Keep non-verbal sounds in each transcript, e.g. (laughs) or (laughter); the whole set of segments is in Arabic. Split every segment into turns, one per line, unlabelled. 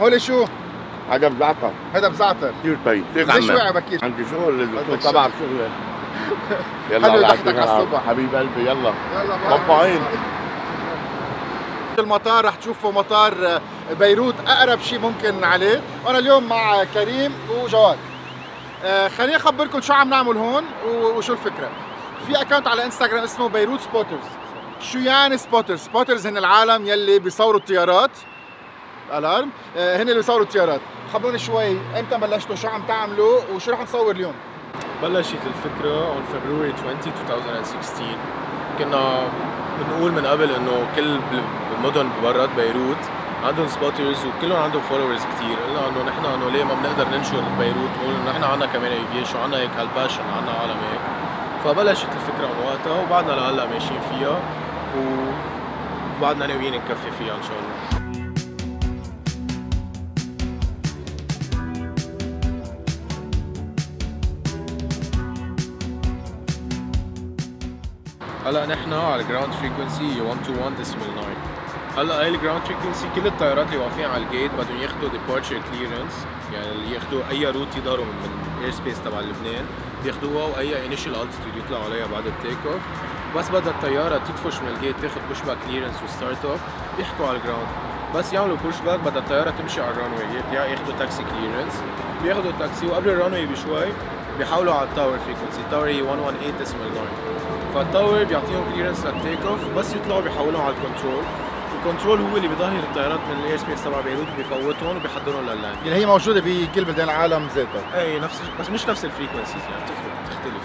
هول شو؟
هذا بزعتر
هذا بزعتر
كثير طيب. فيك
ليش
عنا
وقع بكير؟
عندي شغل
عندك
تبعك شغل (laughs) يلا
ضحكتك
يعطيك
على. الصبح.
حبيب قلبي يلا.
يلا
طالعين
المطار رح تشوفوا مطار بيروت. أقرب شيء ممكن عليه. وأنا اليوم مع كريم وجواد. آه، خليني اخبركم شو عم نعمل هون وشو الفكرة. في account على إنستغرام اسمه بيروت spotters. شو يعني spotters؟ spotters هن العالم يلي بيصوروا الطيارات. الارم آه، هن اللي بيصوروا الطيارات خبروني شوي إمتى بلشتوا؟ شو عم تعملوا؟ وشو رح نصور اليوم؟
بلشت الفكرة on February 20 2016 كنا بنقول من قبل إنه كل المدن برات بيروت عندهم spotters وكلهم عندهم followers كتير. قلنا إنه نحن إنه ليه ما بنقدر ننشر بيروت؟ ونقول إنه نحن عندنا كمان aviation عندنا هيك هال passion عندنا عالم هيك. فبلشت الفكرة من وقتها وبعدنا لهلأ ماشيين فيها وبعدنا ناويين نكفي فيها إن شاء الله. هلا نحن على ال ground frequency 121 decimal 9 هلا هاي ال ground frequency كل الطيارات اللي واقفين على ال gate بدهم ياخذوا departure clearance يعني اللي ياخذوا أي route يقدروا من ال air space تبع لبنان بياخذوها وأي initial altitude يطلعوا عليها بعد ال take off بس بدها الطيارة تدفش من ال gate تاخذ push back clearance و start up يحكوا على ال ground بس يعملوا push back بدها الطيارة تمشي على ال runway يا ياخذوا taxi clearance بياخذوا التاكسي وقبل ال runway بشوي بيحولوا على ال tower frequency ال tower هي 118 decimal 9 فال tower بيعطيهم clearance لل take off بس يطلعوا بيحولوهم على ال control ال control هو اللي بيظهر الطيارات من ال air space تبع بيروت بيفوتهم وبيحضرهم لل land
يعني هي موجودة بكل بلدان العالم ذاتها.
اي نفس بس مش نفس ال frequencies يعني بتفرق بتختلف.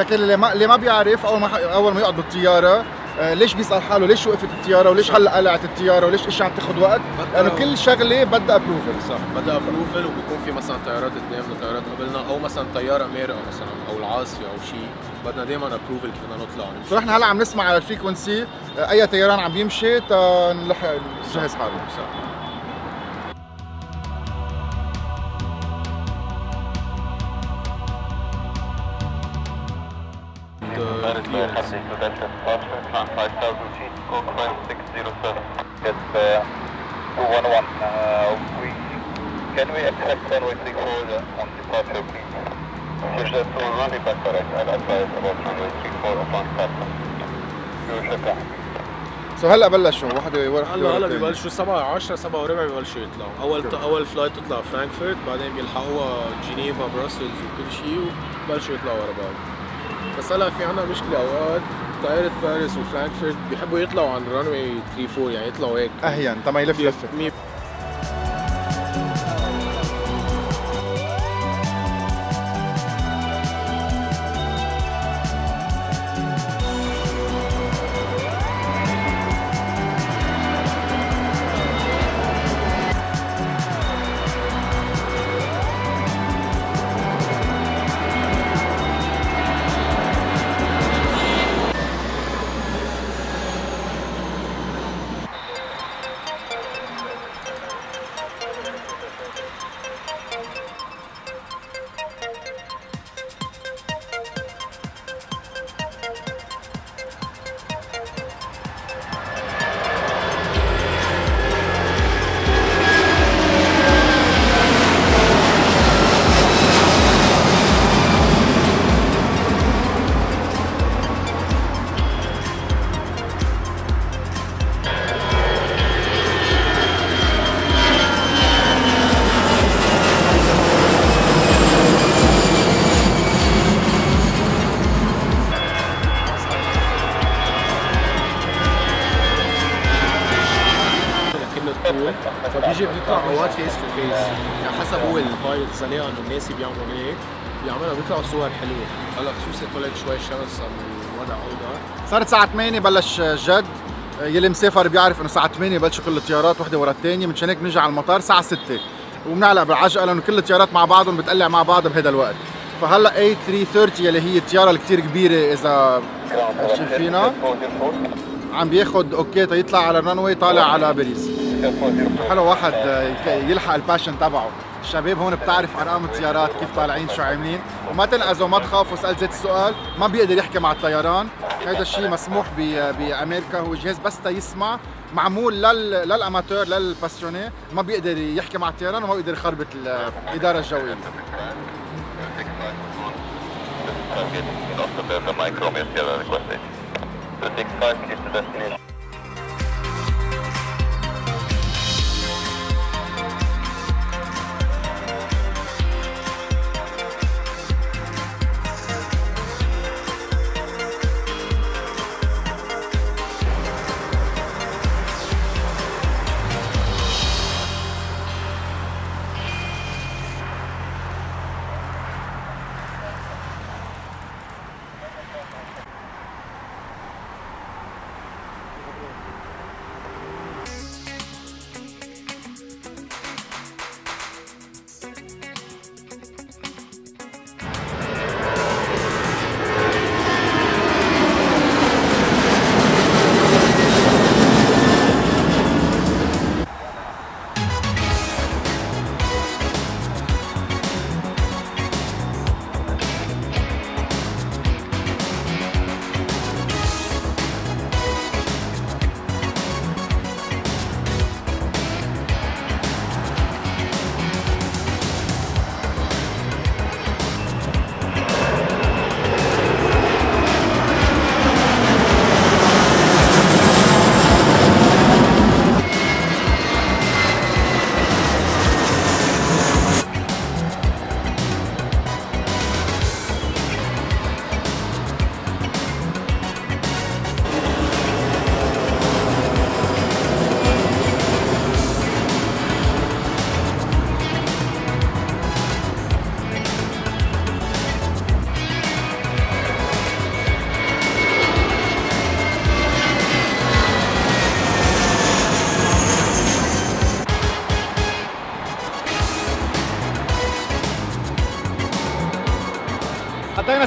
لكن اللي ما اللي ما بيعرف أول ما أول ما يقعد بالطيارة ليش بيسال حاله؟ ليش وقفت الطياره وليش هلا قلعت الطياره وليش إشي عم تاخذ وقت؟ لأنه كل شغلة بدها approval
صح بدها approval وبيكون في مثلا طيارات قدامنا طيارات قبلنا أو مثلا طياره مارقه مثلا أو العاصفة أو شيء. بدنا دائما approval كيف بدنا نطلع ونمشي.
so نحن هلا عم نسمع على ال frequency آه، أي طيران عم بيمشي تا نلحق نجهز حاله.
صح.
Can we accept runway 34 on departure, please? To runway back correct. I'll advise about runway 34 upon. شكرا
so هلا بلشوا وحده ورا
هلا هلا ببلشوا 7 10 7 وربع ببلشوا يطلعوا أول أول flight تطلع فرانكفورت بعدين بيلحقوها جنيفا بروسلز وكل شيء وبلشوا يطلعوا ورا بعض بس هلا في عنا مشكلة أوقات. طائرة باريس وفرانكفورت بيحبوا يطلعوا عن ال runway 3 4 يعني يطلعوا هيك.
أهين تا ما يلف لفه
الطول فبيجي بيطلع اوقات face to face يعني حسب هو لقى إنه الناس بيعملوا هيك بيعملها بيطلعوا صور حلوة. هلا خصوصي طلعت شوي الشمس صار الوضع اوضح
صارت الساعة 8 بلش جد. يلي مسافر بيعرف إنه الساعة 8 بلشوا كل الطيارات وحدة ورا الثانية مشان هيك بنرجع على المطار الساعة 6 وبنعلق بالعجقة لأنه كل الطيارات مع بعضهم بتقلع مع بعض بهذا الوقت. فهلا A330 يلي هي الطياره الكثير كبيرة إذا شايفينها. عم بياخد أوكي تيطلع على الرنوي طالع على باريس حلو واحد يلحق الباشن تبعه الشباب هون بتعرف أرقام الطيارات كيف طالعين شو عاملين وما تنقذوا ما تخافوا سال زيت السؤال ما بيقدر يحكي مع الطيران هذا الشيء مسموح بامريكا هو جهاز بس تيسمع معمول لل للاماتور للباسيوني ما بيقدر يحكي مع الطيران وما بيقدر يخربط
الإدارة الجوية Oslo, the requested. 265, clear to destination.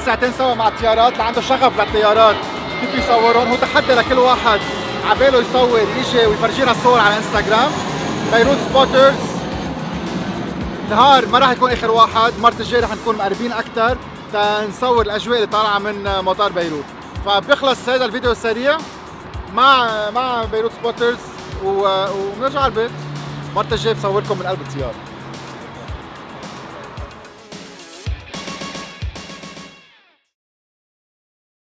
ساعتين سوا مع الطيارات اللي عنده شغف للطيارات كيف يصورون؟ هو تحدي لكل واحد. عباله يصور يجي ويفرجينا الصور على إنستغرام. بيروت سبوترز. نهار ما راح يكون آخر واحد. مرة الجاي رح نكون مقربين أكثر تنصور الأجواء اللي طالعة من مطار بيروت. فبيخلص هذا الفيديو السريع مع مع بيروت سبوترز. وبنرجع على البيت. مرة الجاي بصوركم من قلب الطياره